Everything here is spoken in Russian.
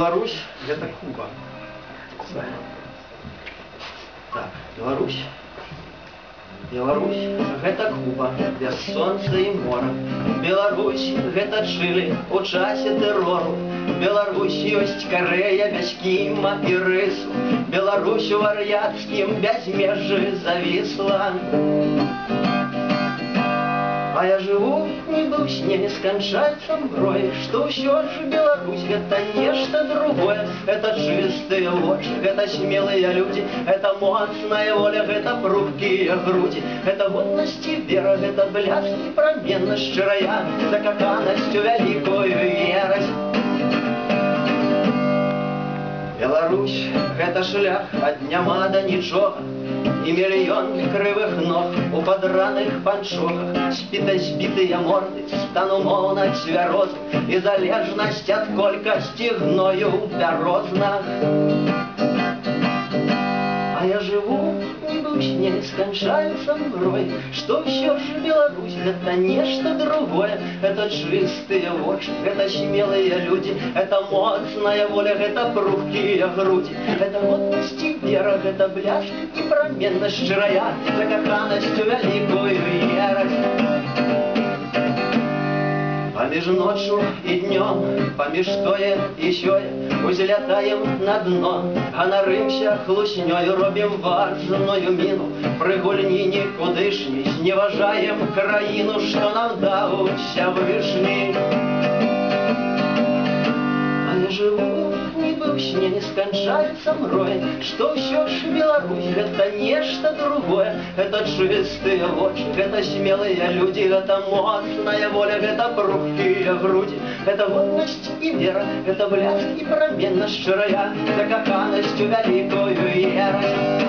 Беларусь гэта Куба. Так, Беларусь. Беларусь гэта Куба, без сонца і мора. Беларусь гэта Чылі у часе тэрору. Беларусь ёсць Карэя без кіма і рысу. Беларусь у вар'яцкім бязмежжы завісла. А я живу нібы ў сне не сканчаецца мрой, што ўсё ж Беларусь гэта нешта другое, это чыстыя вочы, гэта смелыя людзі, это моцная воля, гэта прухкія грудзі, это годнасць і вера, гэта бляск і праменнасць шчырая, закаханасць у вялікую ерасць. Беларусь гэта шлях ад няма да нічога і мільён крывых ног у падраных панчохах спіта збітыя морды стану моўна цвярозы і залежнасць ад колькасці гною ў бярознах не сканчаецца мрой што ўсё ж Беларусь гэта нешта другое это чыстыя вочы гэта смелыя людзі это моцная воля гэта прухкія грудзі это годнасць і вера гэта бляшк і праменнасць шчырая закаханасць Паміж ноччу і днём, паміж тое і сёе, узлятаем на дно, ганарымся хлуснёю, робім важную міну, пры гульні нікудышні, зневажаем краіну, што нам даў Всевышний. нібы ў сне не сканчаецца мрой, што ўсё ж Беларусь гэта нешта другое, это чыстыя вочы, гэта смелыя людзі, гэта моцная воля, гэта прухкія грудзі, это годнасць і вера, гэта бляск і праменнасць шчырая, закаханасць у вялікую ерасць.